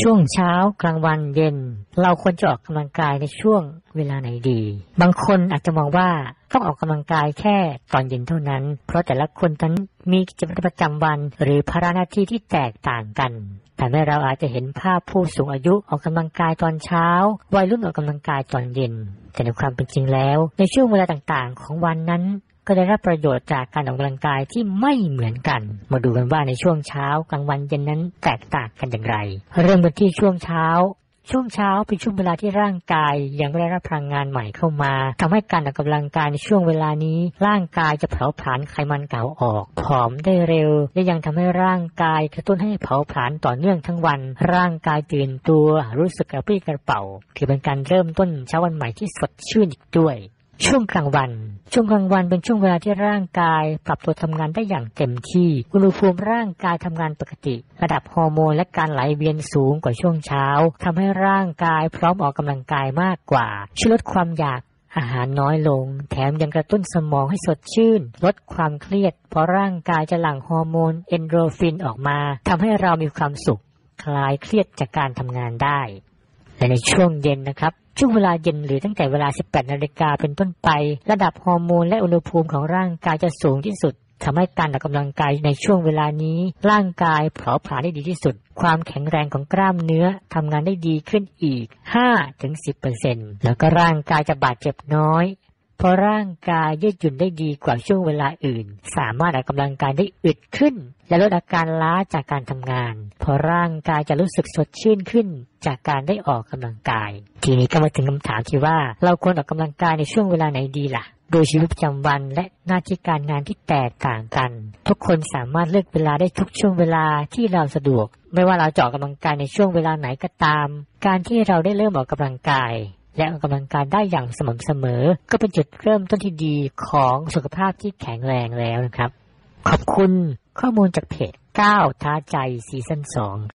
ช่วงเช้ากลางวันเย็น เราควรจะออกกำลังกายในช่วงเวลาไหนดี บางคนอาจจะมองว่าต้องออกกำลังกายแค่ตอนเย็นเท่านั้น เพราะแต่ละคนนั้นมีกิจวัตรประจำวัน หรือภาระหน้าที่ที่แตกต่างกันแต่แม้เราอาจจะเห็นภาพผู้สูงอายุออกกำลังกายตอนเช้า วัยรุ่นออกกำลังกายตอนเย็น แต่ในความเป็นจริงแล้ว ในช่วงเวลาต่างๆ ของวันนั้น ก็ได้รับประโยชน์จากการออกกำลังกายที่ไม่เหมือนกัน มาดูกันว่าในช่วงเช้ากลางวันเย็นนั้นแตกต่างกันอย่างไร เริ่มกันที่ช่วงเช้าช่วงเช้าเป็นช่วงเวลาที่ร่างกายยังไม่ได้รับพลังงานใหม่เข้ามาทำให้การออกกำลังกายในช่วงเวลานี้ ร่างกายจะเผาผลาญไขมันเก่าออก ผอมได้เร็ว และยังทำให้ร่างกายกระตุ้นให้เผาผลาญต่อเนื่องทั้งวัน ร่างกายตื่นตัวรู้สึกกระปรี้กระเป๋า ถือเป็นการเริ่มต้นเช้าวันใหม่ที่สดชื่นอีกด้วย ช่วงกลางวัน ช่วงกลางวันเป็นช่วงเวลาที่ร่างกาย ปรับตัวทำงานได้อย่างเต็มที่ อุณหภูมิร่างกายทำงานปกติ ระดับฮอร์โมนและการไหลเวียนสูงกว่าช่วงเช้าทำให้ร่างกายพร้อมออกกำลังกายมากกว่า ช่วยลดความอยากอาหารน้อยลง แถมยังกระตุ้นสมองให้สดชื่น ลดความเครียด เพราะร่างกายจะหลั่งฮอร์โมนเอนโดรฟินออกมาทำให้เรามีความสุข คลายเครียดจากการทำงานได้ และในช่วงเย็นนะครับ ช่วงเวลาเย็นหรือตั้งแต่เวลา 18 นาฬิกาเป็นต้นไป ระดับฮอร์โมนและอุณหภูมิของร่างกายจะสูงที่สุดทำให้การออกกำลังกายในช่วงเวลานี้ ร่างกายเผาผลาญได้ดีที่สุด ความแข็งแรงของกล้ามเนื้อทำงานได้ดีขึ้นอีก 5-10%แล้วก็ร่างกายจะบาดเจ็บน้อย เพราะร่างกายยืดหยุ่นได้ดีกว่าช่วงเวลาอื่น สามารถออกกำลังกายได้อึดขึ้น และลดอาการล้าจากการทำงาน เพราะร่างกายจะรู้สึกสดชื่นขึ้น จากการได้ออกกำลังกาย ทีนี้ก็มาถึงคำถามที่ว่า เราควรออกกำลังกายในช่วงเวลาไหนดีล่ะ โดยชีวิตประจำวันและหน้าที่การงานที่แตกต่างกัน ทุกคนสามารถเลือกเวลาได้ทุกช่วงเวลาที่เราสะดวก ไม่ว่าเราจะออกกำลังกายในช่วงเวลาไหนก็ตาม การที่เราได้เริ่มออกกำลังกาย และออกกำลังกายได้อย่างสม่ำเสมอ ก็เป็นจุดเริ่มต้นที่ดีของสุขภาพที่แข็งแรงแล้วนะครับ ขอบคุณข้อมูลจากเพจ9ท้าใจซีซั่น2